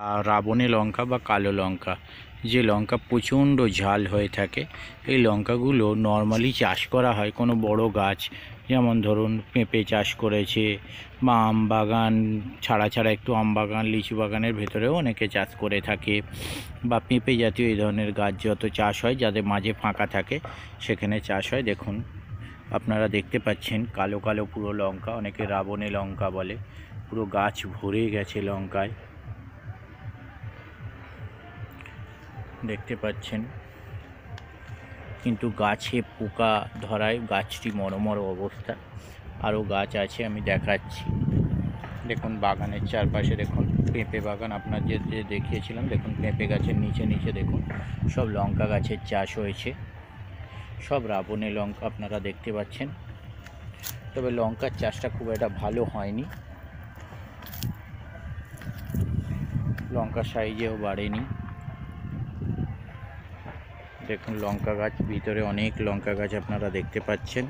আর রাবণী লঙ্কা বা কালো লঙ্কা। যে লঙ্কা প্রচণ্ড ঝাল হয়ে থাকে, এই লঙ্কাগুলো নর্মালি চাষ করা হয় কোনো বড় গাছ। যেমন ধরুন, পেঁপে চাষ করেছে বা আম বাগান, ছাড়া ছাড়া একটু আম বাগান, লিচু বাগানের ভেতরেও অনেকে চাষ করে থাকে। বা পেঁপে জাতীয় এই ধরনের গাছ যত চাষ হয়, যাদের মাঝে ফাঁকা থাকে, সেখানে চাষ হয়। দেখুন, আপনারা দেখতে পাচ্ছেন কালো কালো পুরো লঙ্কা, অনেকে রাবণে লঙ্কা বলে। পুরো গাছ ভরে গেছে লঙ্কায়। দেখতে পাচ্ছেন। কিন্তু গাছে পোকা ধরায় গাছটি মরমর অবস্থা। আরও গাছ আছে, আমি দেখাচ্ছি। দেখুন, বাগানের চারপাশে দেখুন, পেঁপে বাগান। আপনার যে যে দেখিয়েছিলাম, দেখুন, পেঁপে গাছের নিচে নিচে দেখুন, সব লঙ্কা গাছের চাষ হয়েছে। সব রাবণে লঙ্কা, আপনারা দেখতে পাচ্ছেন। তবে লঙ্কার চাষটা খুব একটা ভালো হয়নি। লঙ্কার সাইজেও বাড়েনি। দেখুন লঙ্কা গাছ ভিতরে অনেক লঙ্কা গাছ আপনারা দেখতে পাচ্ছেন।